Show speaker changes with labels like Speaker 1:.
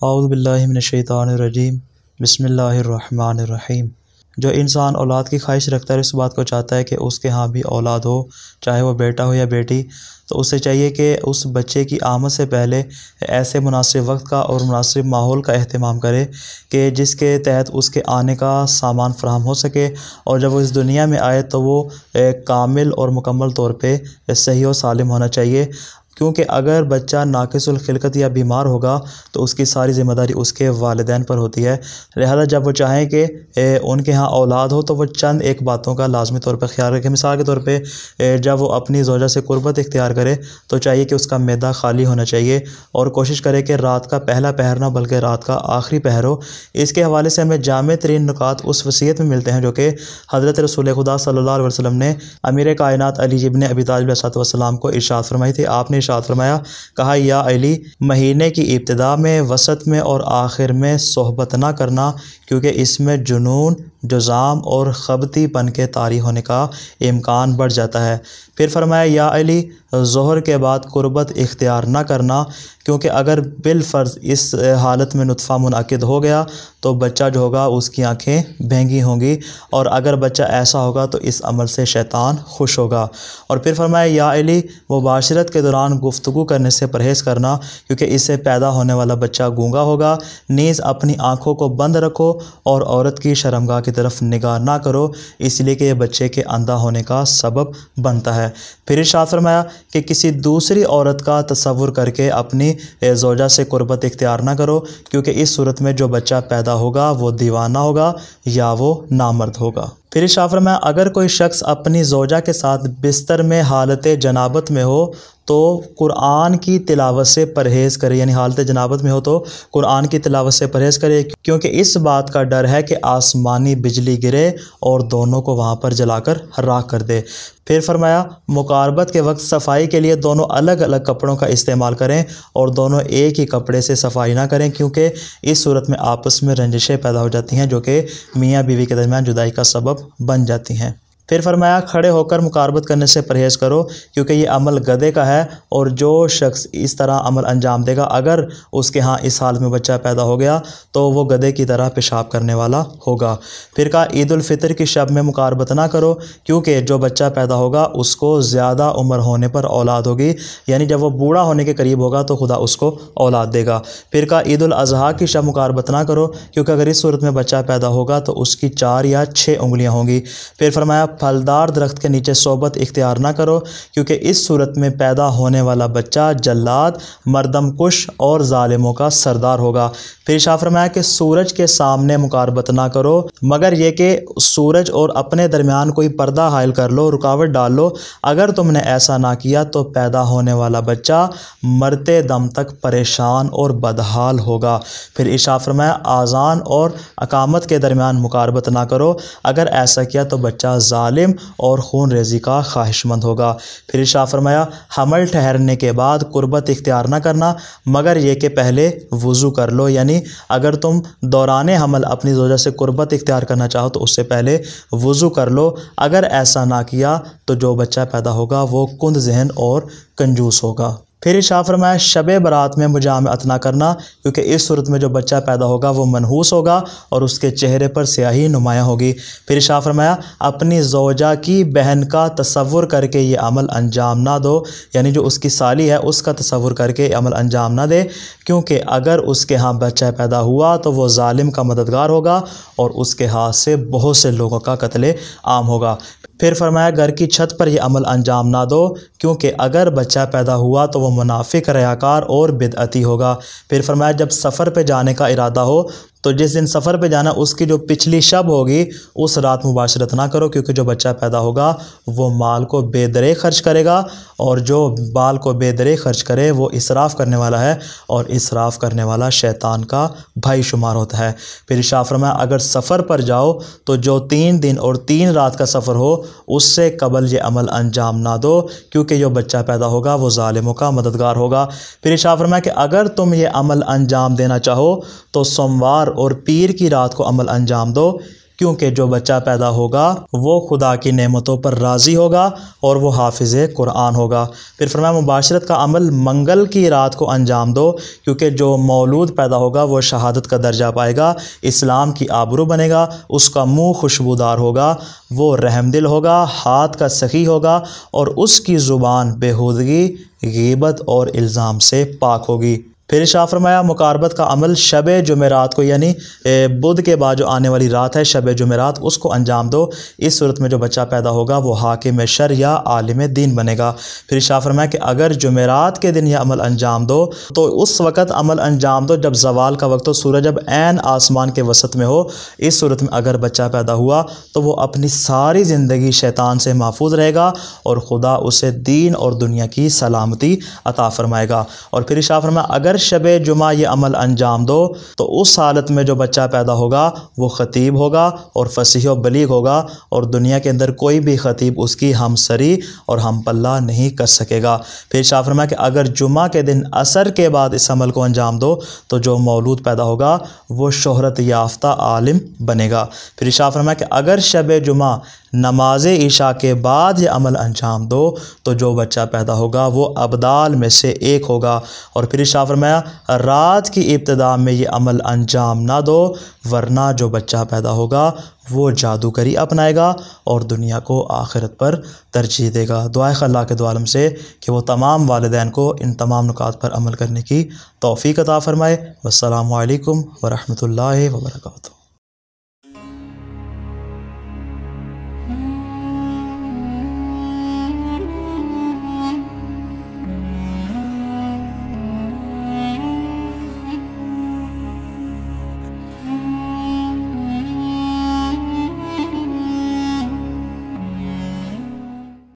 Speaker 1: अउज़बिल्लिनशैतानरजीम बसमीम जो इंसान औलाद की ख्वाहिश रखता है इस बात को चाहता है कि उसके यहाँ भी औलाद हो, चाहे वो बेटा हो या बेटी तो उसे चाहिए कि उस बच्चे की आमद से पहले ऐसे मुनासिब वक्त का और मुनासिब माहौल का अहतमाम करे कि जिसके तहत उसके आने का सामान फ्राहम हो सके और जब वो इस दुनिया में आए तो वो कामिल और मुकम्मल तौर पर सही और सालिम होना चाहिए। क्योंकि अगर बच्चा नाकसुलखिलकत या बीमार होगा तो उसकी सारी ज़िम्मेदारी उसके वालदेन पर होती है। लिहाजा जब वो चाहें कि उनके यहाँ औलाद हो तो वो चंद एक बातों का लाजमी तौर पर ख्याल रखें। मिसाल के तौर पर जब वो अपनी जोजा से कुर्बत इख्तियार करे तो चाहिए कि उसका मैदा खाली होना चाहिए और कोशिश करे कि रात का पहला पहर ना, बल्कि रात का आखिरी पहर हो। इसके हवाले से हमें जाम तरीन नुकात उस वसीयत में मिलते हैं, जो कि हज़रत रसूल खुदा सल्ला वसलम ने अमीर कायनत अली जिबन अबी तालब को इर्शाद फरमाई थी। आपने इशात फरमाया कहा, या अली, महीने की इब्तदा में, वसत में और आखिर में सोहबत ना करना, क्योंकि इसमें जुनून, जुज़ाम और खबती पन के तारी होने का इम्कान बढ़ जाता है। फिर फरमाया, या अली, जहर के बाद कुर्बत इख्तियार न करना, क्योंकि अगर बिलफ़र्ज़ इस हालत में नुतफ़ा मुनद हो गया तो बच्चा जो होगा, उसकी आँखें भेंगी होंगी, और अगर बच्चा ऐसा होगा तो इस अमल से शैतान खुश होगा। और फिर फरमाया, या अली, मुबाशरत के दौरान गुफ्तु करने से परहेज़ करना, क्योंकि इससे पैदा होने वाला बच्चा गूँगा होगा। नीज़ अपनी आँखों को बंद रखो और औरत की शर्मगाह की तरफ़ निगाह ना करो। इसलिए कि यह बच्चे के अंधा होने का सबब बनता है। फिर इर्शाद फरमाया कि किसी दूसरी औरत का तस्वुर करके अपनी जोजा से कुर्बत इख्तियार ना करो, क्योंकि इस सूरत में जो बच्चा पैदा होगा, वो दीवाना होगा या वो नामर्द होगा। फिर शाफर में अगर कोई शख्स अपनी जोजा के साथ बिस्तर में हालत जनाबत में हो तो कुरान की तिलावत से परहेज़ करे। यानी हालत जनाबत में हो तो कुरान की तिलावत से परहेज़ करे, क्योंकि इस बात का डर है कि आसमानी बिजली गिरे और दोनों को वहाँ पर जलाकर राख कर दे। फिर फरमाया, मुकारबत के वक्त सफ़ाई के लिए दोनों अलग अलग कपड़ों का इस्तेमाल करें और दोनों एक ही कपड़े से सफ़ाई ना करें, क्योंकि इस सूरत में आपस में रंजिशें पैदा हो जाती हैं, जो कि मियाँ बीवी के दरमियान जुदाई का सबब बन जाती हैं। फिर फरमाया, खड़े होकर मुकारबत करने से परहेज़ करो, क्योंकि ये अमल गधे का है और जो शख्स इस तरह अमल अंजाम देगा, अगर उसके यहाँ इस हाल में बच्चा पैदा हो गया तो वो गधे की तरह पेशाब करने वाला होगा। फिर कहा ईद फितर की शब में मुकारबत ना करो, क्योंकि जो बच्चा पैदा होगा, उसको ज़्यादा उम्र होने पर औलाद होगी। यानी जब वो बूढ़ा होने के करीब होगा तो खुदा उसको औलाद देगा। फिर कहा ईद अजहा की शब मुकारबत ना करो, क्योंकि अगर इस सूरत में बच्चा पैदा होगा तो उसकी चार या छः उंगलियाँ होंगी। फिर फरमाया फलदार दरख्त के नीचे सोबत इख्तियार ना करो, क्योंकि इस सूरत में पैदा होने वाला बच्चा जल्लाद मरदम कुश और ालिमों का सरदार होगा। फिर शाह फरमाया कि सूरज के सामने मुकारबत ना करो, मगर यह कि सूरज और अपने दरमियान कोई पर्दा हायल कर लो, रुकावट डाल लो। अगर तुमने ऐसा ना किया तो पैदा होने वाला बच्चा मरते दम तक परेशान और बदहाल होगा। फिर इशा फरमाया, आज़ान और अकामत के दरमियान मुकारबत ना करो। अगर ऐसा किया तो बच्चा ालिम और खून रेजी का ख्वाहिशमंद होगा। फिर शाह फरमाया, हमल ठहरने के बाद कुर्बत इख्तियार ना करना, मगर यह कि पहले वज़ू कर लो। यानी अगर तुम दौरान हमल अपनी वजह से कुर्बत इख्तियार करना चाहो तो उससे पहले वज़ू कर लो। अगर ऐसा ना किया तो जो बच्चा पैदा होगा, वो कुंद जहन और कंजूस होगा। फिर शाह फरमाया शब बरात में मुजाम अतना करना, क्योंकि इस सूरत में जो बच्चा पैदा होगा वो मनहूस होगा और उसके चेहरे पर स्याही नुमाया होगी। फिर शाह फरमाया, अपनी जोजा की बहन का तस्वुर करके ये अमल अंजाम ना दो। यानी जो उसकी साली है, उसका तस्वुर करके अमल अंजाम ना दे, क्योंकि अगर उसके यहाँ बच्चा पैदा हुआ तो वो ालिम का मददगार होगा और उसके हाथ से बहुत से लोगों का कत्ल आम होगा। फिर फरमाया, घर की छत पर यह अमल अंजाम ना दो, क्योंकि अगर बच्चा पैदा हुआ तो वह मुनाफिक रयाकार और बिदअती होगा। फिर फरमाया, जब सफ़र पर जाने का इरादा हो तो जिस दिन सफ़र पे जाना, उसकी जो पिछली शब होगी, उस रात मुबाशरत ना करो, क्योंकि जो बच्चा पैदा होगा, वो माल को बेदरे खर्च करेगा और जो बाल को बेदरे खर्च करे, वो इसराफ़ करने वाला है और इसराफ़ करने वाला शैतान का भाई शुमार होता है। फिर शाफर में अगर सफ़र पर जाओ तो जो तीन दिन और तीन रात का सफ़र हो, उससे कबल ये अमल अंजाम ना दो, क्योंकि जो बच्चा पैदा होगा, वो ालिमों का मददगार होगा। फिर शाफर में कि अगर तुम ये अमल अंजाम देना चाहो तो सोमवार और पीर की रात को अमल अंजाम दो, क्योंकि जो बच्चा पैदा होगा, वो खुदा की नेमतों पर राज़ी होगा और वो हाफिज़ कुरान होगा। फिर फरमा मुबाशरत का अमल मंगल की रात को अंजाम दो, क्योंकि जो मौलूद पैदा होगा, वो शहादत का दर्जा पाएगा, इस्लाम की आबरू बनेगा, उसका मुँह खुशबूदार होगा, वो रहमदिल होगा, हाथ का सखी होगा और उसकी ज़ुबान बेहूदगी, गिबत और इल्ज़ाम से पाक होगी। फिर शाह फरमाया मुकारबत का अमल शब जुमेरात को, यानी बुध के बाद जो आने वाली रात है शब जुमेरात, उसको अंजाम दो। इस सूरत में जो बच्चा पैदा होगा, वो हाकिम शर या आलिम दीन बनेगा। फिर शाह फरमाया कि अगर जुमेरात के दिन यह अमल अंजाम दो तो उस वक़्त अमल अंजाम दो जब जवाल का वक्त हो, सूरज जब एन आसमान के वसत में हो, इस सूरत में अगर बच्चा पैदा हुआ तो वो अपनी सारी ज़िंदगी शैतान से महफूज रहेगा और खुदा उसे दीन और दुनिया की सलामती अता फ़रमाएगा। और फिर शाह फरमाया, अगर शब जुमा ये अमल अंजाम दो तो उस हालत में जो बच्चा पैदा होगा, वो ख़तीब होगा और फसीह बलीग होगा और दुनिया के अंदर कोई भी ख़तीब उसकी हम सरी और हम पल्ला नहीं कर सकेगा। फिर शाह फरमा कि अगर जुमा के दिन असर के बाद इस अमल को अंजाम दो तो जो मौलूद पैदा होगा, वो शहरत याफ्ता आलिम बनेगा। फिर शाह फरमा कि अगर शब जुमा नमाज़ ईशा के बाद ये अमल अंजाम दो तो जो बच्चा पैदा होगा वो अबदाल में से एक होगा। और फिर शाह फरमाया, रात की इब्तदा में ये अमल अंजाम ना दो, वरना जो बच्चा पैदा होगा वो जादूगरी अपनाएगा और दुनिया को आखिरत पर तरजीह देगा। दुआ अल्लाह के दुआलम से कि वो तमाम वालदेन को इन तमाम नुकात पर अमल करने की तोफ़ी अता फ़रमाए। वालकम वरहमल वर्का